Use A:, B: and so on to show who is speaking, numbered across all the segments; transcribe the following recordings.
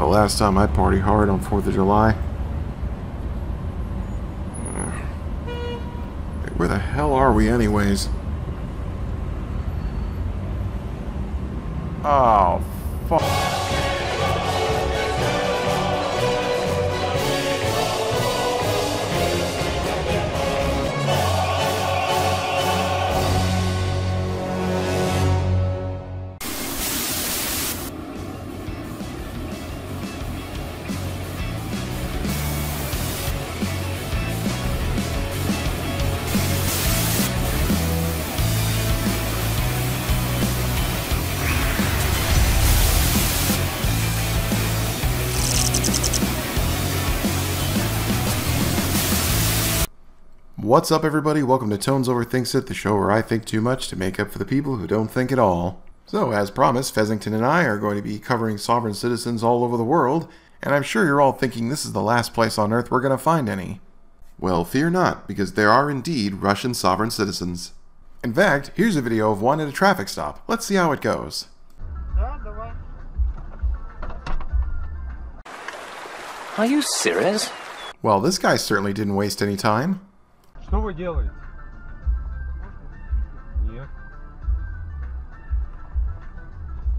A: the last time I party hard on 4th of July. Uh, where the hell are we anyways? Oh, What's up, everybody? Welcome to Tones Overthinks It, the show where I think too much to make up for the people who don't think at all. So, as promised, Fezzington and I are going to be covering sovereign citizens all over the world, and I'm sure you're all thinking this is the last place on Earth we're going to find any. Well, fear not, because there are indeed Russian sovereign citizens. In fact, here's a video of one at a traffic stop. Let's see how it goes.
B: Are you serious?
A: Well, this guy certainly didn't waste any time.
C: Что вы делаете? Нет.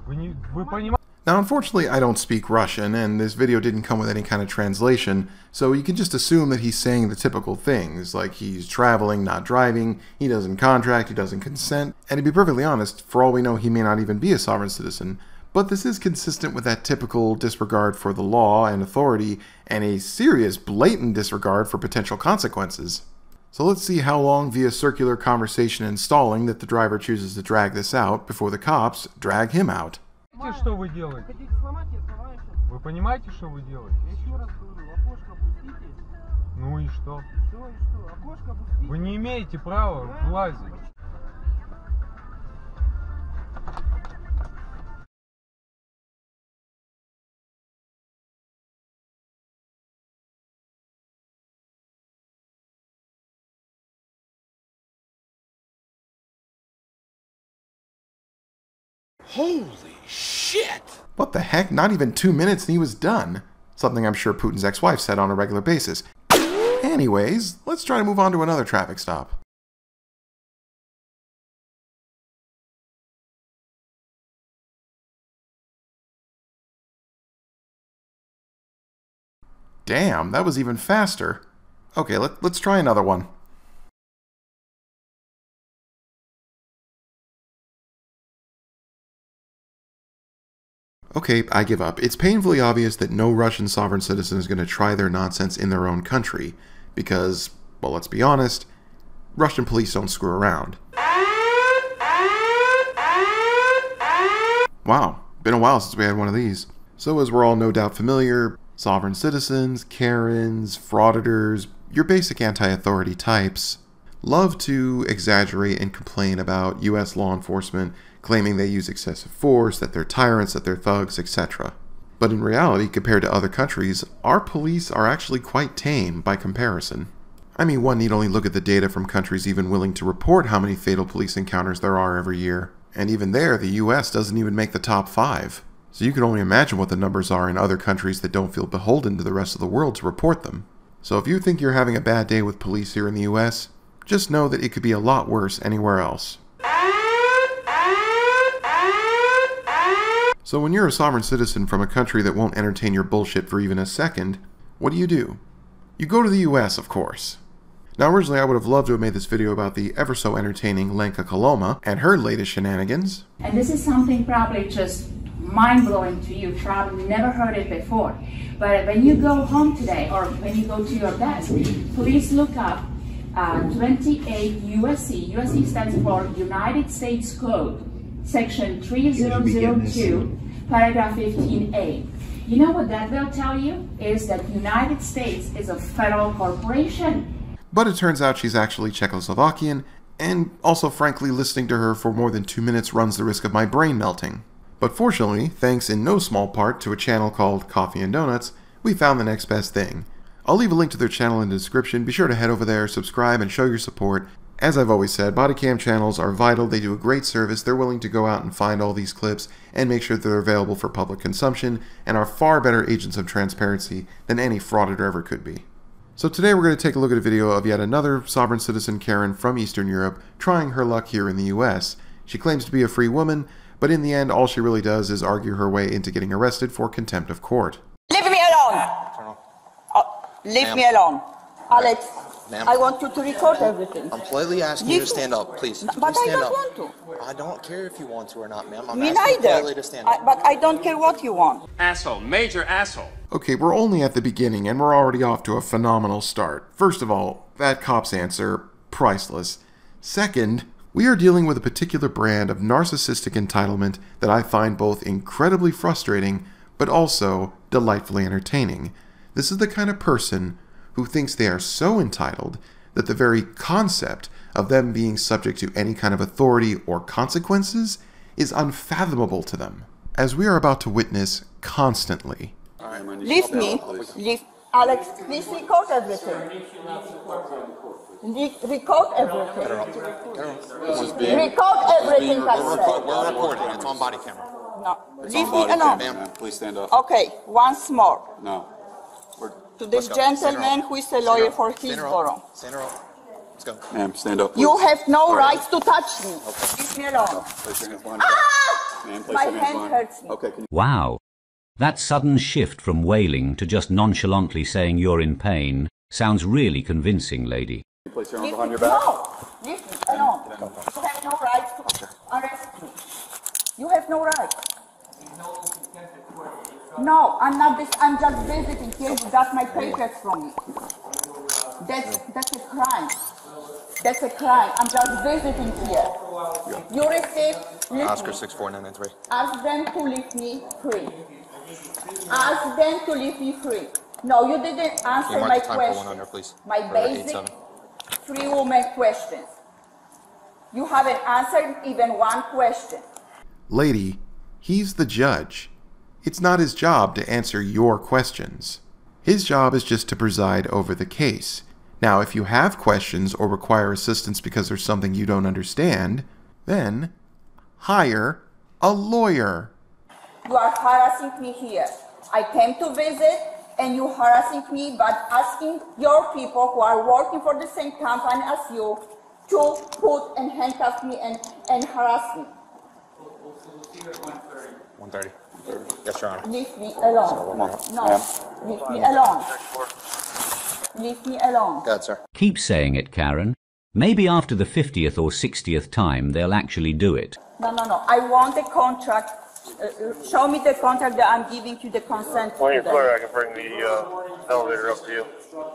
C: Вы не... Вы понимаете?
A: Now, unfortunately, I don't speak Russian, and this video didn't come with any kind of translation, so you can just assume that he's saying the typical things, like he's traveling, not driving, he doesn't contract, he doesn't consent, and to be perfectly honest, for all we know, he may not even be a sovereign citizen, but this is consistent with that typical disregard for the law and authority, and a serious, blatant disregard for potential consequences. So let's see how long via circular conversation and stalling that the driver chooses to drag this out before the cops drag him out.
C: Понимаете, что вы делаете?
D: Хотите сломать, я сломаю сейчас.
C: Вы понимаете, что вы делаете?
D: Я еще раз говорю, окошко опустите.
C: Ну и что?
D: Все, и что? Окошко опустите.
C: Вы не имеете права влазить.
E: Holy shit!
A: What the heck? Not even two minutes and he was done. Something I'm sure Putin's ex wife said on a regular basis. Anyways, let's try to move on to another traffic stop. Damn, that was even faster. Okay, let, let's try another one. Okay, I give up. It's painfully obvious that no Russian sovereign citizen is going to try their nonsense in their own country, because, well, let's be honest, Russian police don't screw around. Wow, been a while since we had one of these. So, as we're all no doubt familiar, sovereign citizens, Karens, frauditors, your basic anti authority types, love to exaggerate and complain about US law enforcement claiming they use excessive force, that they're tyrants, that they're thugs, etc. But in reality, compared to other countries, our police are actually quite tame by comparison. I mean, one need only look at the data from countries even willing to report how many fatal police encounters there are every year. And even there, the US doesn't even make the top five. So you can only imagine what the numbers are in other countries that don't feel beholden to the rest of the world to report them. So if you think you're having a bad day with police here in the US, just know that it could be a lot worse anywhere else. So when you're a sovereign citizen from a country that won't entertain your bullshit for even a second, what do you do? You go to the US, of course. Now originally I would have loved to have made this video about the ever so entertaining Lenka Koloma and her latest shenanigans,
F: And this is something probably just mind blowing to you. Probably never heard it before. But when you go home today or when you go to your desk, please look up uh, 28 USC. USC stands for United States Code, section 3002, paragraph 15A. You know what that will tell you? Is that United States is a federal corporation.
A: but it turns out she's actually Czechoslovakian, and also frankly listening to her for more than two minutes runs the risk of my brain melting. But fortunately, thanks in no small part to a channel called Coffee and Donuts, we found the next best thing. I'll leave a link to their channel in the description, be sure to head over there, subscribe, and show your support, As I've always said, body cam channels are vital. They do a great service. They're willing to go out and find all these clips and make sure that they're available for public consumption and are far better agents of transparency than any frauditor ever could be. So today we're going to take a look at a video of yet another sovereign citizen Karen from Eastern Europe trying her luck here in the US. She claims to be a free woman, but in the end all she really does is argue her way into getting arrested for contempt of court.
G: Leave me alone. Oh, leave
H: Ma'am.
G: me alone. Alex,
H: Ma'am.
G: I want you to record everything.
H: I'm politely asking you
G: Leave
H: to stand up, please.
G: But
H: Please
G: I
H: stand
G: don't
H: up.
G: want to.
H: I don't care if you want to or not, ma'am. I'm
G: Me
H: asking
G: neither.
H: politely to stand
G: I, but I don't care what you want.
B: Asshole. Major asshole.
A: Okay, we're only at the beginning and we're already off to a phenomenal start. First of all, that cop's answer, priceless. Second, we are dealing with a particular brand of narcissistic entitlement that I find both incredibly frustrating but also delightfully entertaining. This is the kind of person who thinks they are so entitled that the very concept of them being subject to any kind of authority or consequences is unfathomable to them, as we are about to witness constantly.
G: Leave me. Leave. Alex, please record everything. Re- record everything. Record everything
H: We're, record- we're recording. It's on body camera.
G: No, leave me alone.
H: Ma'am,
I: Please stand up.
G: Okay, once more.
I: No.
G: To this
H: let's go.
G: Gentleman who is a lawyer
H: up.
G: for
H: Stand her
G: Hillsborough.
H: up. Stand her up. Let's go.
I: Ma'am, stand up.
G: You have no
I: All right.
G: rights to touch me. Leave me alone.
I: Place your hands behind.
G: Ah!
I: Ma'am, place
G: My
I: your hands
G: hand
I: behind-
G: hurts me.
I: Okay, can you
J: Wow. That sudden shift from wailing to just nonchalantly saying you're in pain sounds really convincing, lady.
I: place your arm behind your back?
G: no, leave me alone. You have no right to arrest me. You have no right. No, I'm not this, I'm just visiting here. You got my papers from me. That's, that's a crime. That's a crime. I'm just visiting here. You receive, leave
H: Oscar
G: me.
H: 64993.
G: Ask them to leave me free. Ask them to leave me free. No, you didn't
H: Can
G: answer
H: you mark
G: my
H: the time for one
G: question.
H: under, please?
G: My
H: Or
G: basic
H: 87.
G: three woman questions. You haven't answered even one question.
A: Lady, he's the judge. It's not his job to answer your questions. His job is just to preside over the case. Now, if you have questions or require assistance because there's something you don't understand, then hire a lawyer.
G: You are harassing me here. I came to visit and you harassing me but asking your people who are working for the same company as you to put and handcuff me and, and harass me.
H: 130. Yes, Your Honor.
G: Leave me alone. No, leave me alone. Leave me alone.
H: Go ahead, sir.
J: Keep saying it, Karen. Maybe after the 50th or 60th time they'll actually do it.
G: No, no, no. I want the contract. Uh, show me the contract that I'm giving you the consent.
C: When
G: to
C: you're
G: them.
C: clear, I can bring the uh, elevator up to you.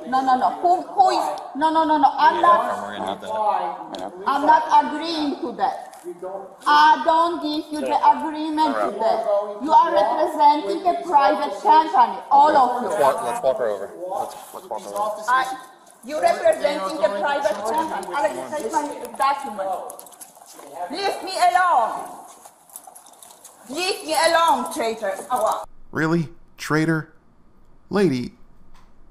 G: No, no, no. Who, who is? No, no, no, no. I'm not.
H: We're gonna have that.
G: I'm not agreeing to that. I don't give you the agreement to that. You are representing a private company, all of you.
H: Walk- Let's walk her over. Let's, let's walk her over.
G: I, you're representing a private company. Alex, take my document. Leave me alone. Leave me alone, traitor.
A: Really? Traitor? Lady,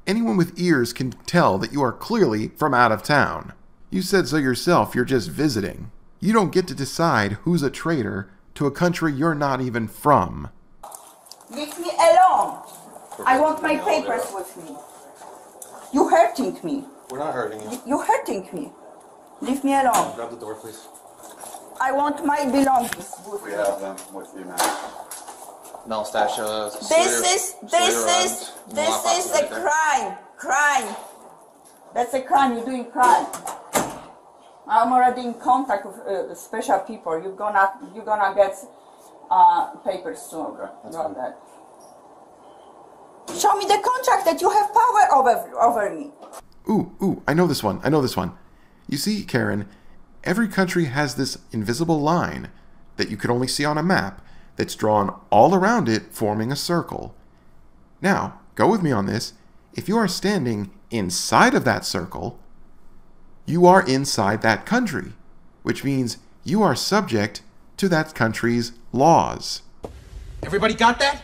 A: anyone with ears can tell that you are clearly from out of town. You said so yourself, you're just visiting. You don't get to decide who's a traitor to a country you're not even from.
G: Leave me alone. I want my papers with me. You're hurting me.
H: We're not hurting you.
G: You're hurting me. Leave me alone.
H: Grab the door, please.
G: I want my belongings.
I: We have them with you now.
H: Melstash, uh,
G: This is this is this is a
H: crime.
G: crime. Crime. That's a crime. You're doing crime. I'm already in contact with uh, special people. You're gonna you're gonna get uh, papers soon about that. Show me the contract that you have power over over me.
A: Ooh, ooh, I know this one. I know this one. You see, Karen, every country has this invisible line that you could only see on a map that's drawn all around it, forming a circle. Now, go with me on this. If you are standing inside of that circle, you are inside that country, which means you are subject to that country's laws.
E: Everybody got that?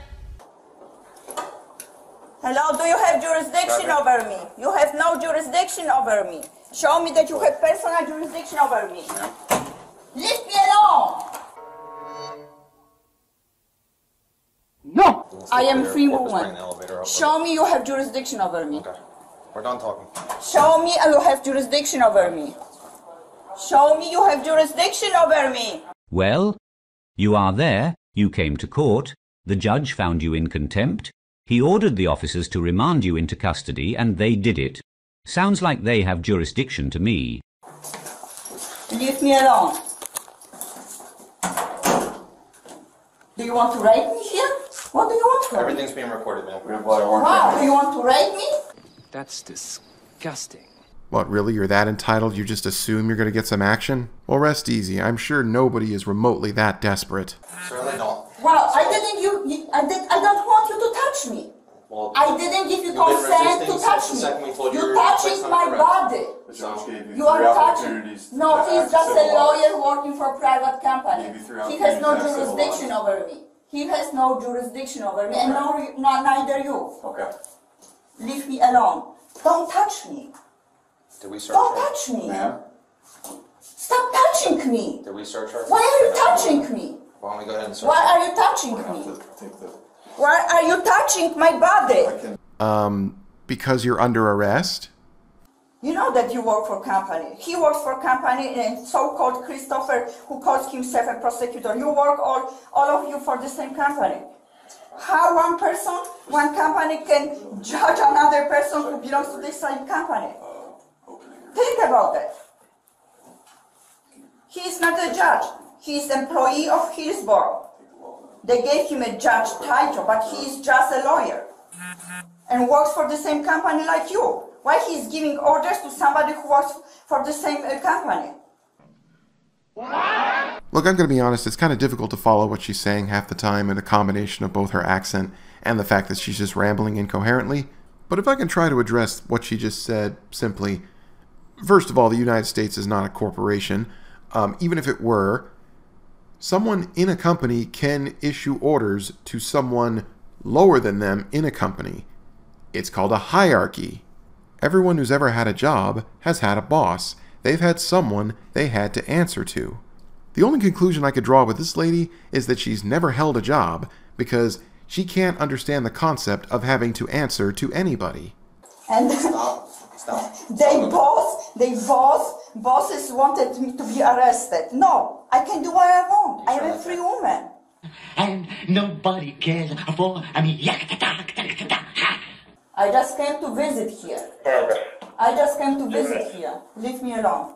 G: Hello, do you have jurisdiction over me? You have no jurisdiction over me. Show me that you have personal jurisdiction over me. Leave me alone.
D: No!
G: I am
H: Let's
G: free woman. Show me you have jurisdiction over me.
H: Okay. We're done talking.
G: Show me you have jurisdiction over me. Show me you have jurisdiction over me.
J: Well, you are there, you came to court, the judge found you in contempt, he ordered the officers to remand you into custody, and they did it. Sounds like they have jurisdiction to me.
G: Leave me alone. Do you want to rape me here? What do you want from me?
H: Everything's being recorded, man.
I: We apply warrant.
G: Wow, do you want to rape me?
B: That's disgusting.
A: What, really? You're that entitled you just assume you're going to get some action? Well, rest easy. I'm sure nobody is remotely that desperate.
H: Certainly don't.
G: Wow, I didn't you, you I did I don't want you to touch me.
H: Well,
G: I didn't give you consent to touch
H: since the second we
G: me.
H: you
G: You
H: were
G: touching my
H: arrest.
G: body.
I: The judge gave you
G: You
I: three
G: are touching.
I: opportunities.
G: No, he's just a
I: civilized.
G: lawyer working for a private company. He has no
I: opportunities to act
G: jurisdiction over me. He has no jurisdiction over me, and no, no, neither you.
I: Okay.
G: Leave me alone. Don't touch me.
H: did we search
G: Don't
H: her?
G: touch me.
I: Ma'am?
G: Stop touching me.
H: Did we search her?
G: Why are you touching me?
H: Why don't we go ahead and search
G: Why
H: her?
G: are you touching me?
I: to take the,
G: Why are you touching my body?
A: Um, because you're under arrest?
G: You know that you work for company. He works for company and so-called Christopher, who calls himself a prosecutor. You work all, all of you for the same company. How one person, one company can judge another person who belongs to the same company? Think about that. He is not a judge. He is employee of Hillsborough. They gave him a judge title, but he is just a lawyer and works for the same company like you. Why he is giving orders to somebody who works for the same uh, company?
A: Look, I'm going to be honest, it's kind of difficult to follow what she's saying half the time in a combination of both her accent and the fact that she's just rambling incoherently. But if I can try to address what she just said simply, first of all, the United States is not a corporation. Um, even if it were, someone in a company can issue orders to someone lower than them in a company. It's called a hierarchy. Everyone who's ever had a job has had a boss. They've had someone they had to answer to. The only conclusion I could draw with this lady is that she's never held a job because she can't understand the concept of having to answer to anybody.
G: And
H: Stop. Stop.
G: they both, they both, bosses wanted me to be arrested. No, I can do what I want. I am a free woman.
K: and nobody cares for I mean
G: I just came to visit here.
C: Okay.
G: I just came to visit here. Leave me alone.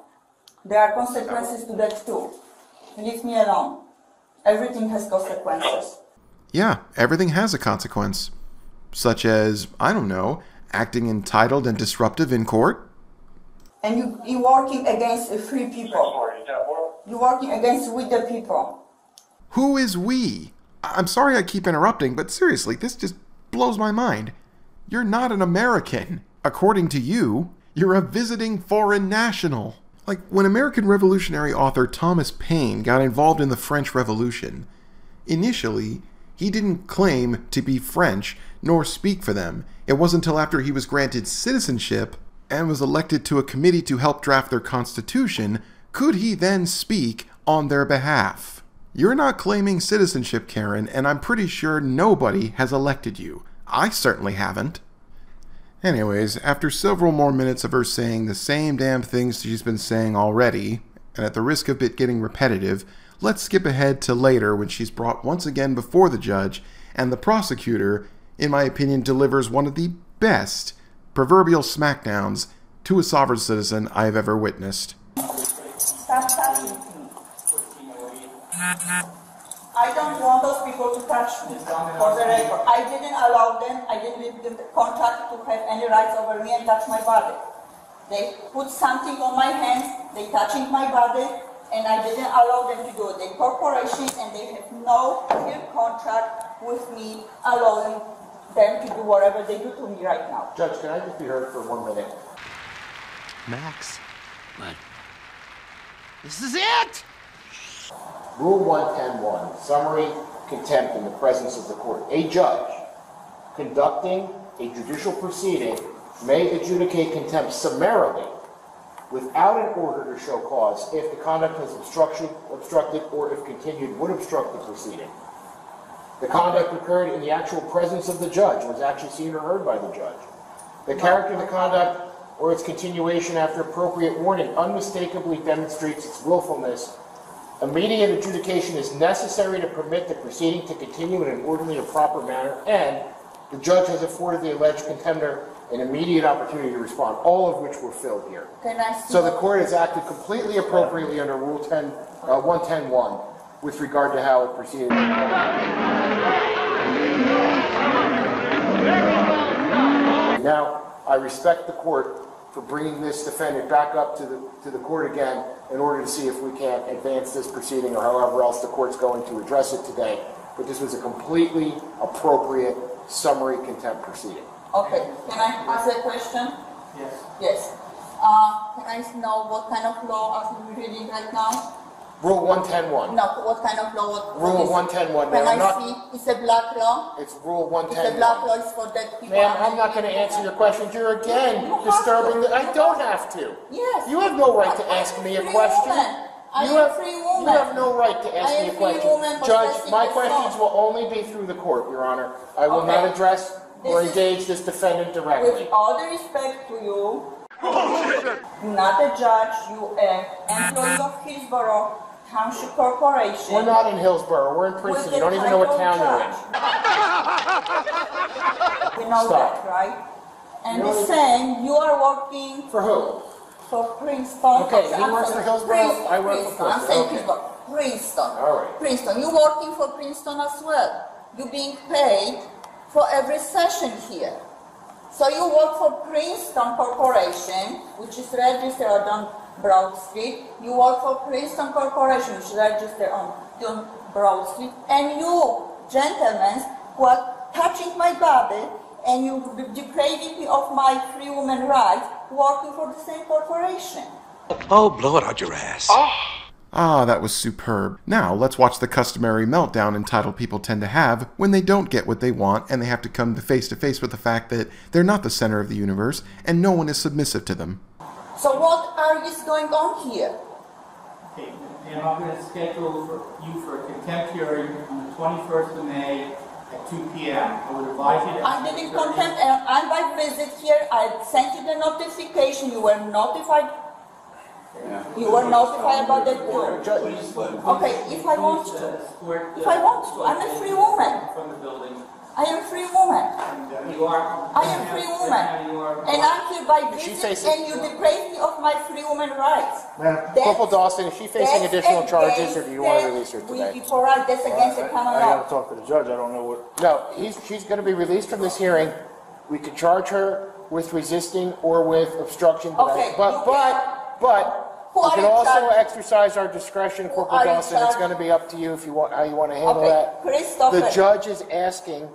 G: There are consequences to that too. Leave me alone. Everything has consequences.
A: Yeah, everything has a consequence. Such as, I don't know, acting entitled and disruptive in court?
G: And you, you're working against free people. You're working against with the people.
A: Who is we? I'm sorry I keep interrupting, but seriously, this just blows my mind. You're not an American. According to you, you're a visiting foreign national. Like when American revolutionary author Thomas Paine got involved in the French Revolution, initially, he didn't claim to be French nor speak for them. It wasn't until after he was granted citizenship and was elected to a committee to help draft their constitution could he then speak on their behalf. You're not claiming citizenship, Karen, and I'm pretty sure nobody has elected you. I certainly haven't. Anyways, after several more minutes of her saying the same damn things she's been saying already, and at the risk of it getting repetitive, let's skip ahead to later when she's brought once again before the judge, and the prosecutor, in my opinion, delivers one of the best proverbial smackdowns to a sovereign citizen I have ever witnessed.
G: Stop touching me. I don't want those people to touch me. For the record, I didn't allow them. I didn't give them the contract to have any rights over me and touch my body. They put something on my hands. They touching my body, and I didn't allow them to do it. They corporation, and they have no real contract with me, allowing them to do whatever they do to me right now.
L: Judge, can I just be heard for one minute?
E: Max. What? This is it!
L: Rule 1101, summary contempt in the presence of the court. A judge conducting a judicial proceeding may adjudicate contempt summarily without an order to show cause if the conduct has obstructed, obstructed or if continued would obstruct the proceeding. The conduct occurred in the actual presence of the judge, was actually seen or heard by the judge. The character of the conduct or its continuation after appropriate warning unmistakably demonstrates its willfulness. Immediate adjudication is necessary to permit the proceeding to continue in an orderly and proper manner, and the judge has afforded the alleged contemnor an immediate opportunity to respond, all of which were filled here.
G: Can I see?
L: So the court has acted completely appropriately under Rule 10, uh, 110-1 with regard to how it proceeded. Now, I respect the court for bringing this defendant back up to the, to the court again in order to see if we can't advance this proceeding or however else the court's going to address it today. But this was a completely appropriate summary contempt proceeding.
G: Okay, can I ask a question?
L: Yes.
G: Yes. Uh, can I know what kind of law are you reading right now?
L: Rule 110-1.
G: No, what kind of law? What,
L: Rule
G: what is-
L: 110-1,
G: Can
L: ma'am.
G: I
L: I'm not-
G: see? It's a black law?
L: It's Rule
G: It's a
L: 110-1.
G: black law, it's for dead people.
L: Ma'am, I'm not going to answer your questions. You're again disturbing the, I don't have to.
G: Yes.
L: You have no right to ask me a
G: Free
L: question.
G: woman. I
L: You
G: am
L: have,
G: free woman.
L: you have no right to ask
G: I
L: me
G: am
L: a
G: free
L: question.
G: woman
L: Judge,
G: possessing
L: my
G: the
L: questions
G: phone.
L: will only be through the court, Your Honor. I will not
G: Okay.
L: address or
G: This is-
L: engage this defendant directly.
G: With all the respect to you, oh, not a judge, you an employee of Hillsborough Township Corporation.
L: We're not in Hillsborough, we're in Princeton. You don't even know what town you're in.
G: We know
L: Stop.
G: that, right? And
L: No.
G: the same, you are working
L: For who?
G: for Princeton.
L: Okay, he
G: I'm
L: works for Hillsborough,
G: Princeton,
L: I work for
G: Princeton. I'm saying
L: okay.
G: Hillsborough. Princeton.
L: All right.
G: Princeton. You working for Princeton as well. You're being paid for every session here. So you work for Princeton Corporation, which is registered on Broad Street. You work for Princeton Corporation, which is registered on, on Broad Street. And you, gentlemen, who are touching my body and you depriving me of my free woman rights, working for the same corporation.
M: Oh, blow it out your ass.
A: Ah, that was superb. Now, let's watch the customary meltdown entitled people tend to have when they don't get what they want and they have to come face to face with the fact that they're not the center of the universe and no one is submissive to them.
G: So what are is going on here?
N: Okay, and I'm going to schedule for you for a contempt hearing on the 21st of May at 2 p.m. I would advise you to...
G: I didn't contempt, and uh, I'm by visit here, I sent you the notification, you were notified, you were notified about that too. Okay, if I want to, if I want to, I'm a free woman,
N: From the building.
G: I am a free woman,
N: you are...
G: I am a free woman, and I'm here by
L: She's
G: visit, and you deprive me of my free woman rights.
L: Corporal Dawson, is she facing additional charges or do you want to release her
G: we-
L: today?
G: Before I, that's against the common law.
L: talk to the judge, I don't know what. No, he's, she's gonna be released from this hearing. We could charge her with resisting or with obstruction. but I-
G: Okay,
L: But,
G: you
L: but, but,
G: Who
L: we
G: are
L: can
G: you
L: also
G: charging?
L: exercise our discretion, Corporal
G: are you
L: Dawson. It's
G: charging?
L: gonna be up to you if you want, how you wanna handle
G: Okay,
L: that.
G: Christopher.
L: The judge is asking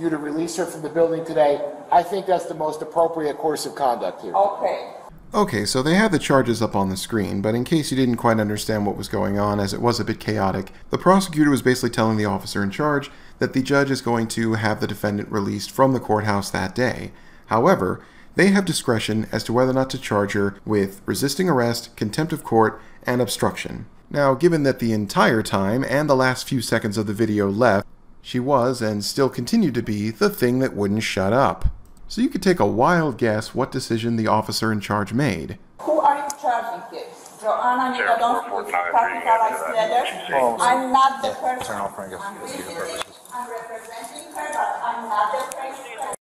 L: you to release her from the building today. I think that's the most appropriate course of conduct here.
G: Okay.
A: Okay, so they had the charges up on the screen, but in case you didn't quite understand what was going on, as it was a bit chaotic, the prosecutor was basically telling the officer in charge that the judge is going to have the defendant released from the courthouse that day. However, they have discretion as to whether or not to charge her with resisting arrest, contempt of court, and obstruction. Now, given that the entire time and the last few seconds of the video left, she was and still continued to be the thing that wouldn't shut up. So you could take a wild guess what decision the officer in charge made.
G: Who are you charging here? Joanna Nicodon, capitalized letter? I'm not the person. I'm visiting, I'm representing her, but I'm not the person.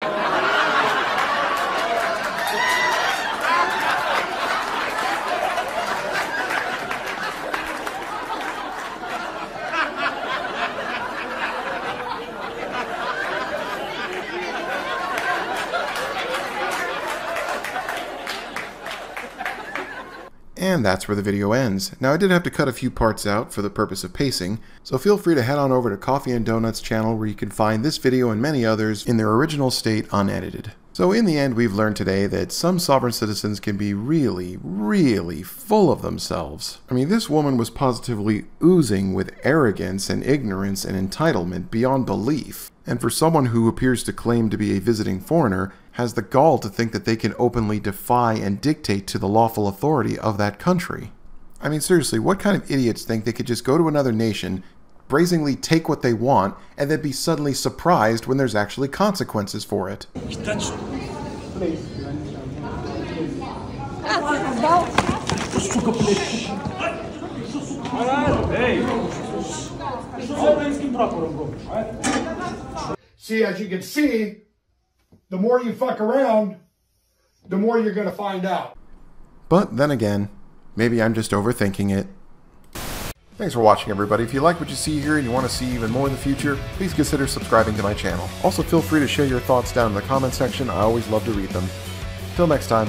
A: And that's where the video ends. Now I did have to cut a few parts out for the purpose of pacing, so feel free to head on over to Coffee and Donuts channel where you can find this video and many others in their original state unedited. So in the end, we've learned today that some sovereign citizens can be really, really full of themselves. I mean, this woman was positively oozing with arrogance and ignorance and entitlement beyond belief. And for someone who appears to claim to be a visiting foreigner, has the gall to think that they can openly defy and dictate to the lawful authority of that country. I mean, seriously, what kind of idiots think they could just go to another nation, brazenly take what they want, and then be suddenly surprised when there's actually consequences for it?
O: See, as you can see, the more you fuck around, the more you're going to find out.
A: But then again, maybe I'm just overthinking it. Thanks for watching everybody. If you like what you see here and you want to see even more in the future, please consider subscribing to my channel. Also feel free to share your thoughts down in the comment section, I always love to read them. Till next time.